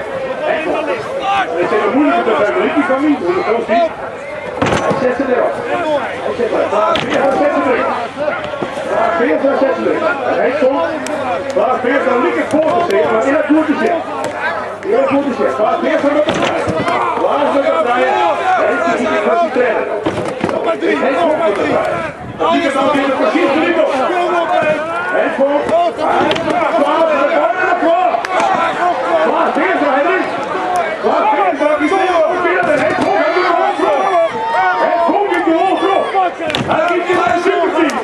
Het is een moeilijke te zijn, Ricky van niet, hoe het. Hij zet ze erop. Hij zet er. Vraag 4 van 36. Vraag 4 van 36. En hij komt. Vraag 4 van linker voor te zitten, maar in het te zitten. In het te zitten. Vraag 4 van de de? Hij de die. Hij de dan weer de. Hij voor. Hij. En de bal in de klaar. Klaar. 4 van hij is. Klaar. 4 van die trainer. Ook weer. En hij is voor. Hij is voor. Het Vonk in de hoofdrol. Hij giet je naar de sympathie.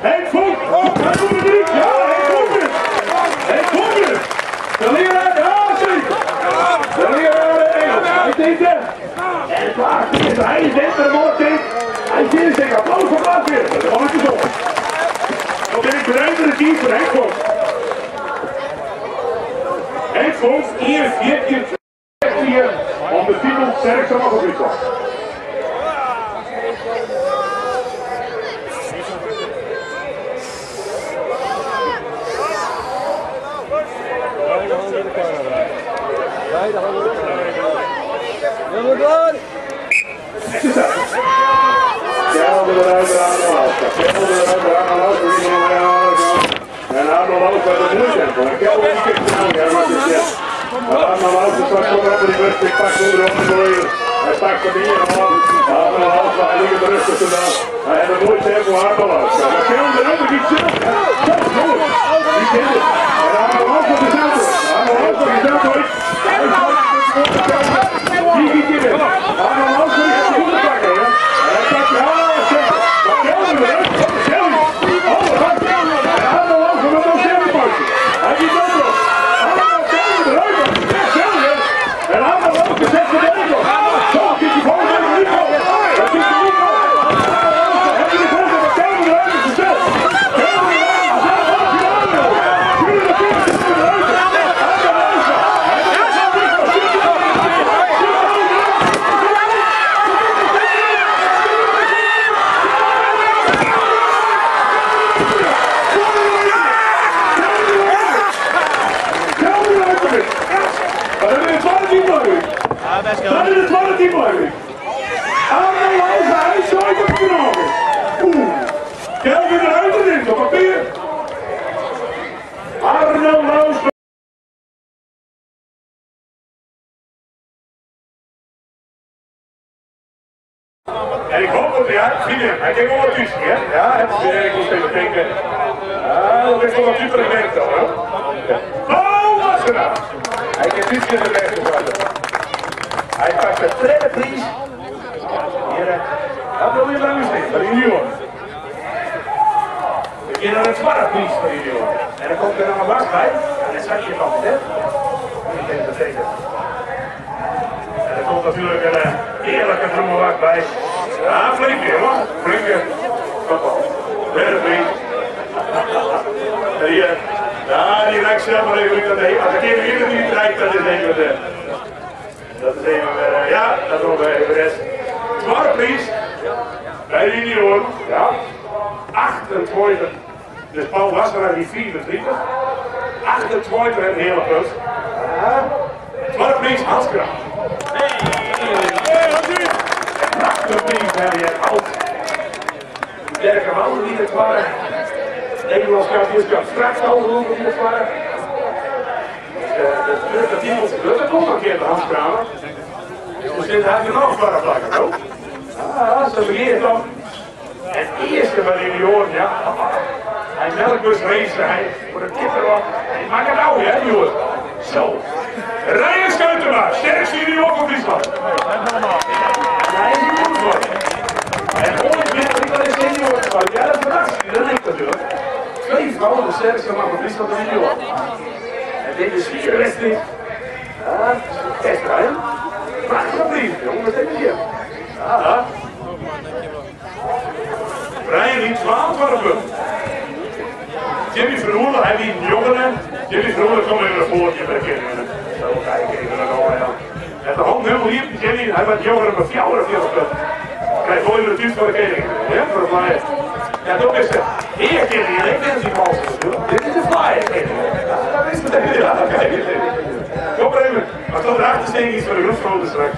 Het Vonk. Hij doet het niet. Ja, het Vonk het. Het Vonk het. De ja zeker. De leraar Engels. Hij deed het. En klaar is hij. Hij denkt er mooi tegen. Hij zit zich applaus voor klaar weer. Dat is gewoon niet zo. Voor de van Henk Vonk. Henk Vonk, hier, om de titel mogelijk te worden. Beide handen in elkaar. Helemaal klaar. Kelder eruit, aan de laatste. Kelder eruit, aan de laatste. Die moet weer aan de kant. En aan de laatste bij de moeilijkheid. Maar Kelder die kijkt nou, ja, maar het is ja. Aan de laatste straks komt er op die bus. Ik pak onder op de volledig. Hij pakt van hier aan. Aan de laatste, hij ligt er rustig te dan. Hij heeft een mooi tempo aan de laatste. Maar Kelder eruit, die zit. Zo, zo. Die zit het. En aan de laatste de zet. Aan de laatste de zet ooit. Hij pakt De sterkste man van Friesland en dit is vier wedstrijd. Ja, test Ryan. Prachtige brief, jongen, dat is hier. Ja. Brian in 12 van de punt. Jimmy Verhoeven, hij die jongeren. Dit is roller, kom even naar voren, je bent kinderen. Zo, kijk even naar de ja. En de hand helemaal hier, Jenny, hij werd jonger dan vier of vier of Krijg je de voor de kinderen. Ja, voor. Ja, dat is het. Hier, kinderen, ik ken die vals. Dit is de flyer. Ja, dat is het. Ja. Kom maar even. Maar tot de achtersteen iets voor de groepsfoto straks.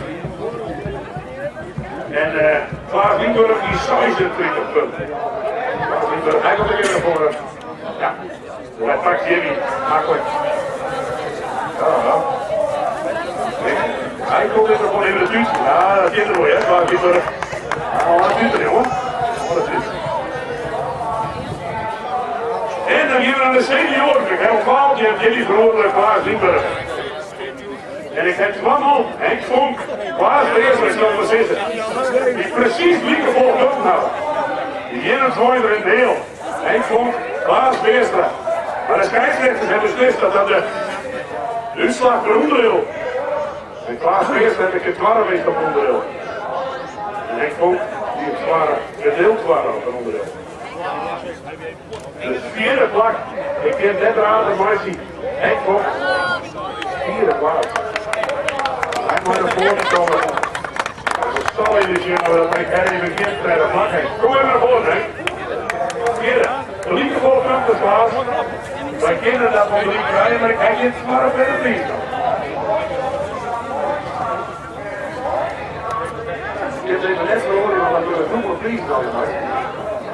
En uh, Klaas Lienburg, die size het 20 punten. Klaas Lienburg, hij komt er weer naar. Ja, hij pakt Jimmy, makkelijk. Ja, ja. Hij komt weer gewoon even de tuut. Ja, dat zit er mooi, hè, Klaas Lienburg. Oh, dat er, jongen. Dat zit er. En gaan we naar de senioren. Ik heb een vaaltje, Jimmy Groen en Klaas Lienburg. En ik heb twee man, Henk Vonk, Klaas Beers en Jan zitten. Die precies lieke vol punten hadden. Die ene twee er in deel. Henk Vonk, Klaas Beerstra. Maar de scheidsrechters hebben beslist dat dat de uitslag per onderdeel. En Klaas Beerstra heb ik het twaalf geweest op onderdeel. En Henk Vonk, die het zware gedeeld waren op onderdeel. De vierde plak, ik ken net raden, maar zie. Henk Vonk, vierde plaats. Hij moet naar komen. Zal je dus jongen, dat ik er even kind bij de vlak heen. Kom even naar voren, hè. Vierde. De liefde voor punten slaat. Wij kennen dat van de maar ik maar op de vriend. Is even net want dat we vroeger vliegen al maar.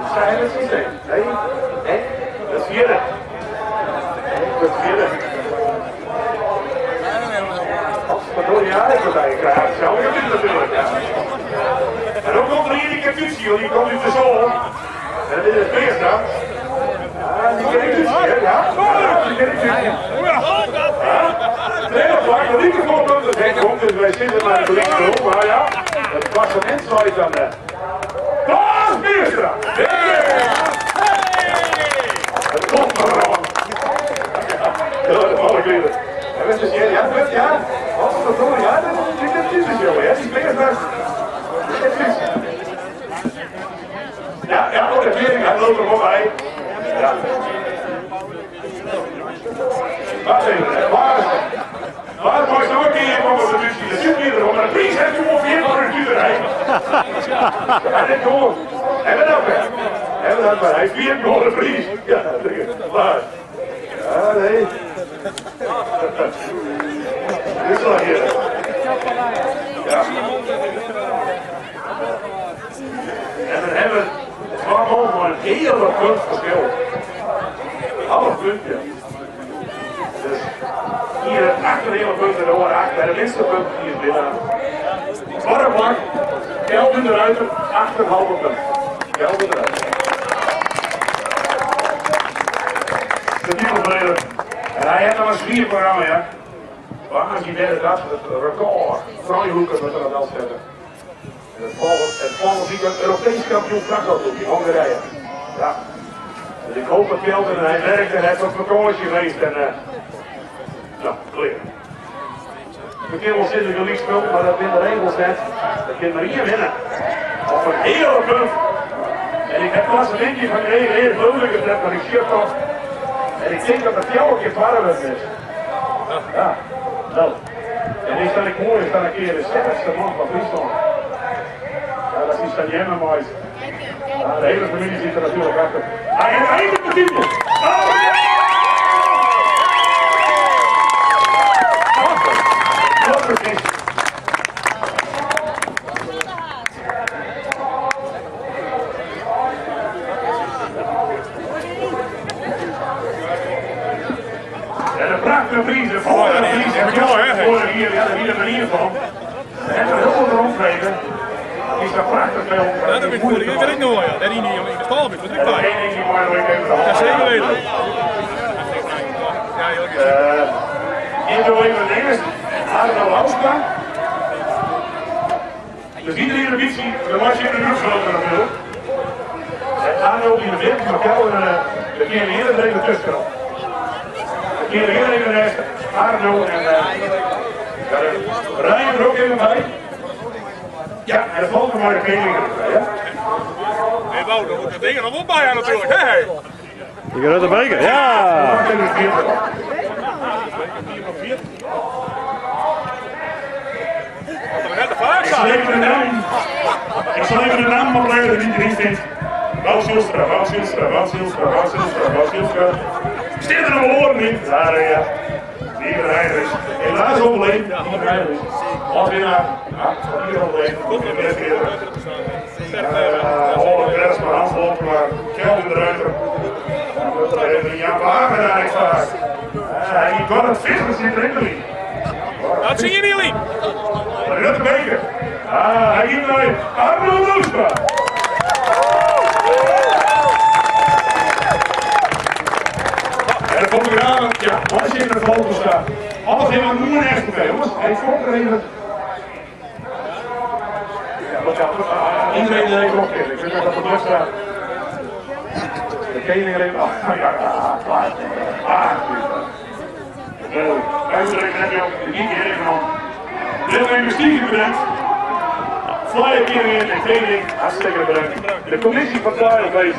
Dat zijn het systeem. Nee, nee, dat is vierde. Dat is vierde. Wat doe je je krijgt? Zelf je dit natuurlijk. Ja. En ook komt er hier die Capucci, die komt uit de zon. En dit is het dan. Ja, die ken ik dus hier, ja. Die ken ik dus hier. Ja. Tweede vlak, de linkerkant komt het heen komt, dus wij zitten naar de linkerkant, maar ja. Het klassement sluit dan de... Klaas Meerstra! Het komt er gewoon. Ja, vallen En we zeggen, ja, ja. Dat doen, ja, dat is niet typisch, jongen. Ja, die spelers best. Ja, ja, oh, de vering, hij loopt er. Ja. Wacht even, waar is Waar mag je een keer komen de bus? Dat zit hier erom, maar prijs heeft u ongeveer voor een rijden. Ja, dit gewoon. En we dat weer. En dat maar. Hij gewoon de prijs. Ja, waar. Ja, nee. Hier. Ja. En dan hebben we een hele punt verschil. Half puntje. Dus hier een hele punten, de hoor acht bij de minste punten die is binnen. Warmbak, Kelvin de punt. Kelvin de. De. Hij heeft nog een zwier programma, ja. Waar je derde dat, het record, vrouwenhoeken met er wel zetten. En het volgende, het volgende weekend Europees kampioen krachtauto in Hongarije. Ja. Dus ik hoop dat Kelvin en hij werkt en hij is op vakantie geweest en uh, nou, clear. Kunnen wel zitten in de spul, maar dat in de regels net. Dat kan maar hier winnen. Op een hele punt. En ik heb pas een linkje van de hele hele vrolijk gezet, maar ik het toch. En ik denk dat het jou een keer warm is. Ja, nou. En die stel ik mooi, is dan een keer de sterkste man van Friesland. Ja, dat is dan Jemme mooi. Ja, de hele familie zit er natuurlijk achter. Hij heeft eindelijk de En een prachtige prijs, de volgende prijs. En Ja, mooi, hè? voor hier, ja, hier de manier van. En er heel veel rondreden. Is dat prachtig veel. Ja, dat weet ik, dat weet ik nog wel. Dat is niet in de stal, dat is Dat ik bij. even Ja, zeker weten. Ja, heel goed. In zo even dingen. Arno Housma. Dus iedereen een beetje, de was in de groepsloten natuurlijk. En Arno in de wind, maar Kel en uh, de keer hier en even tussen. De even naast Arno en uh, de Ryan er ook even bij. Ja, en de volgende maar de Keeling erbij, ja. Hey, Wout, dan moet dat ding er nog op bij aan natuurlijk. Hé, hey. Je gaat het beker, ja! Ik zal even de naam, ik zal even de naam opleiden die erin vindt. Wout Zielstra, Wout Zielstra, Wout Zielstra, Wout Zielstra, Wout Zielstra. Er nog woorden in. Daar, ja. Ieder Heinrichs. Helaas overleden. Ieder Heinrichs. Wat winnaar. Ja, ieder overleden. Goed in de keer. Holland Bersma, Hans Lopema, Kelvin de Ruiter. En Jan Wagen ik vaak. Hij kan het vissen zit erin niet. Wat zien jullie? Rutte Beker. Ah, hij ging naar Arno Loosma. De fotografen, ja, als je in de foto staat. Alles helemaal noemen echt oké, jongens. Hij komt er even. Dat ah, Iedereen er even op in. Ik vind dat het best staat. De kening even. Ah, ja, ja, klaar. Ah, Uitdruk heb je ook niet keer even De bestuur bedankt. Flyer keer in de kleding, hartstikke bedankt. De commissie van Flyer.